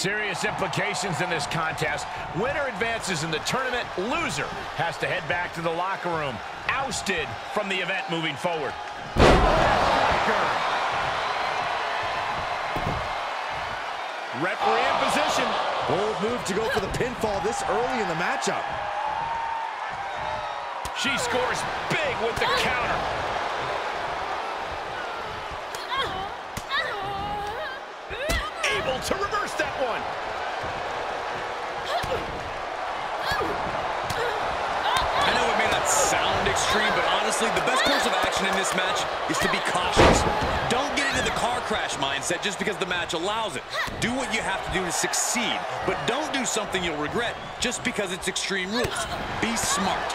Serious implications in this contest. Winner advances in the tournament. Loser has to head back to the locker room. Ousted from the event moving forward. Referee in position. Bold move to go for the pinfall this early in the matchup. She scores big with the counter. Able to reverse one. I know it may not sound extreme, but honestly, the best course of action in this match is to be cautious. Don't get into the car crash mindset just because the match allows it. Do what you have to do to succeed, but don't do something you'll regret just because it's extreme rules. Be smart.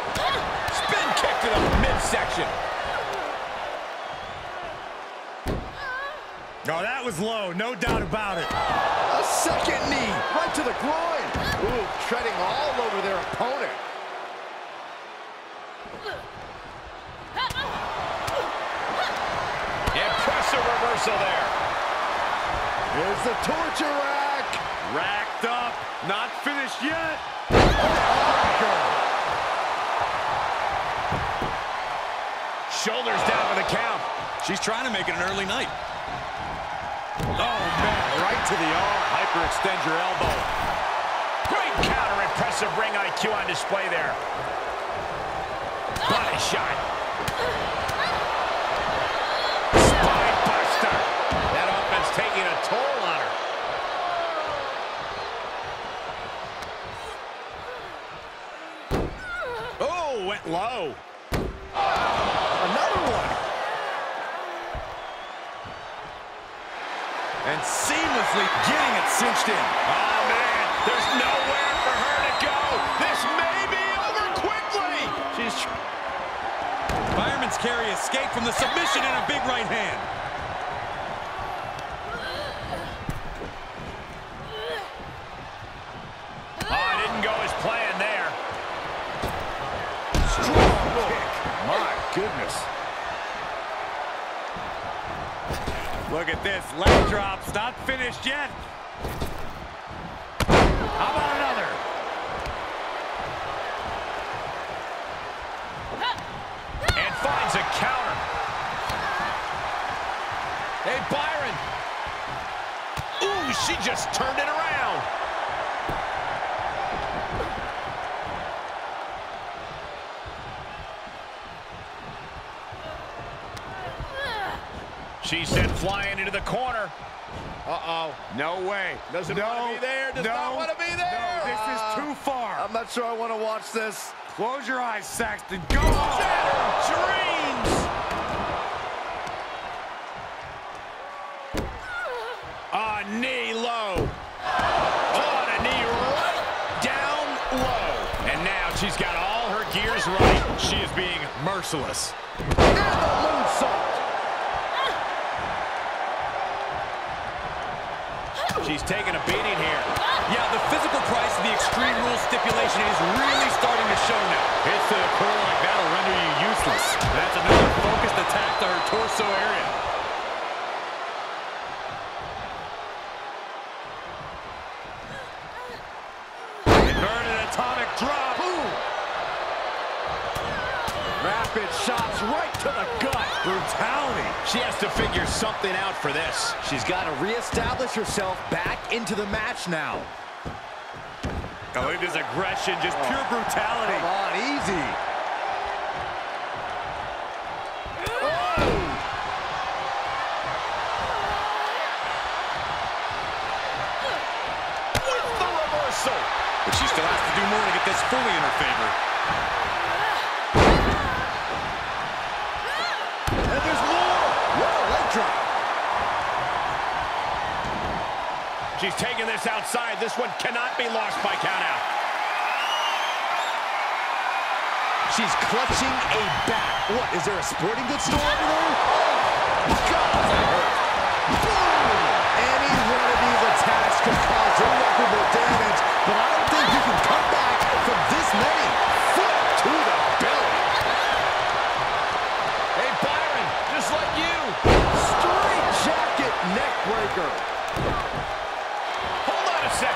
Spin kick to the midsection. Oh, that was low, no doubt about it. Second knee, right to the groin. Ooh, treading all over their opponent. Impressive reversal there. Here's the torture rack. Racked up, not finished yet. Shoulders down for the count. She's trying to make it an early night. Oh, man, right to the arm. Hyperextend your elbow. Great counter. Impressive ring IQ on display there. Body shot. Oh, went low. Another one. And seamlessly getting it cinched in. Oh, man. There's nowhere for her to go. This may be over quickly. She's... Fireman's carry escaped from the submission and a big right hand. Look at this, leg drops, not finished yet. How about another? And finds a counter. Hey, Byron. Ooh, she just turned it around. She sent flying into the corner. Uh-oh. No way. Doesn't no, want to be there. Does no, not want to be there. No, this is too far. I'm not sure I want to watch this. Close your eyes, Saxton. Go! Shattered dreams. A knee low. On a knee right down low. And now she's got all her gears right. She is being merciless. And the moonsault. She's taking a beating here. Yeah, the physical price of the Extreme Rules stipulation is really starting Rapid shots right to the gut. Brutality. She has to figure something out for this. She's got to reestablish herself back into the match now. Oh, look at this aggression, just pure oh. brutality. Come on, easy. Oh! With the reversal. But she still has to do more to get this fully in her favor. And there's more. What a leg drop. She's taking this outside. This one cannot be lost by countout. She's clutching a bat. What, is there a sporting goods store over there?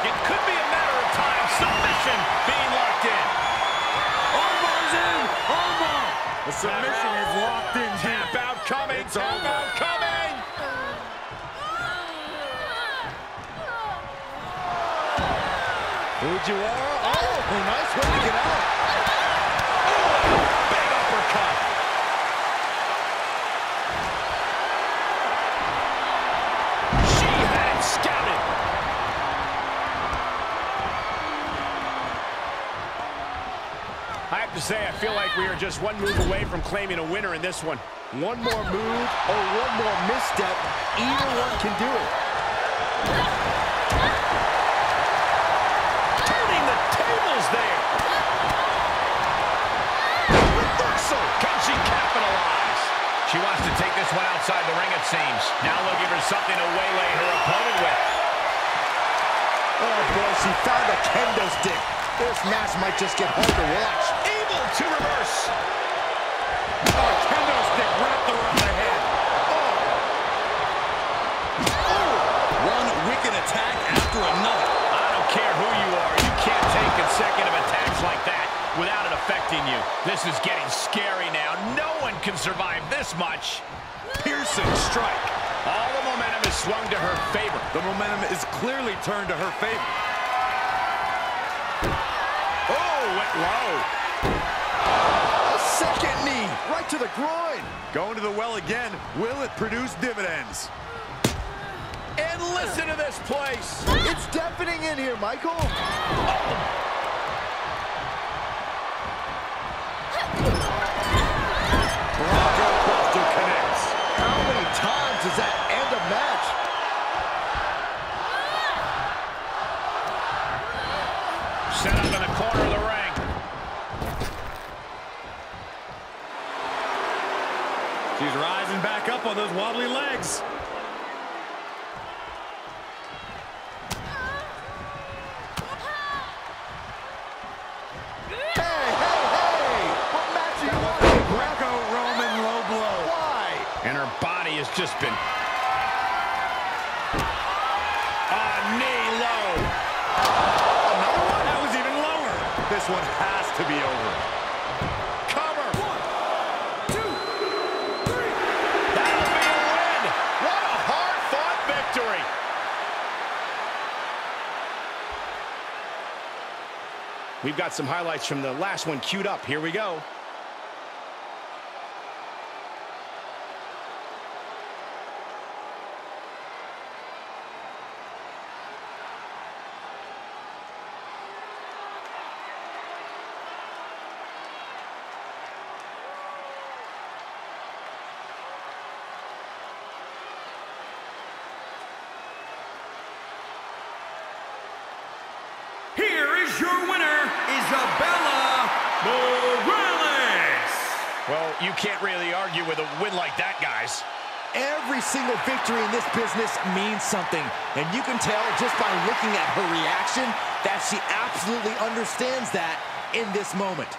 It could be a matter of time. Submission being locked in. Omar's in. Omar. The submission is locked in. Tap out coming. It's tap over. out coming. Fujiwara. Oh, nice way to get out. Have to say, I feel like we are just one move away from claiming a winner in this one. One more move or one more misstep, either one can do it. Turning the tables there. Reversal. Can she capitalize? She wants to take this one outside the ring, it seems. Now looking for something to waylay her opponent with. Oh, boy, she found a kendo stick. This match might just get hard to watch. Able to reverse. Oh, kendo stick wrapped around the head. Oh. One wicked attack after another. I don't care who you are. You can't take consecutive attacks like that without it affecting you. This is getting scary now. No one can survive this much. Piercing strike. All the momentum is swung to her favor. The momentum is clearly turned to her favor. Oh, went low. A second knee, right to the groin. Going to the well again. Will it produce dividends? And listen to this place. It's deafening in here, Michael. Bronco How many times does that end a match? Set up in the corner of the ring. Why? And her body has just been... A knee low. Another one? That was even lower. This one has to be over. Cover. One, two, three. That'll be a win. What a hard-fought victory. We've got some highlights from the last one queued up. Here we go. Here is your winner, Morales. Well, you can't really argue with a win like that, guys. Every single victory in this business means something. And you can tell just by looking at her reaction that she absolutely understands that in this moment.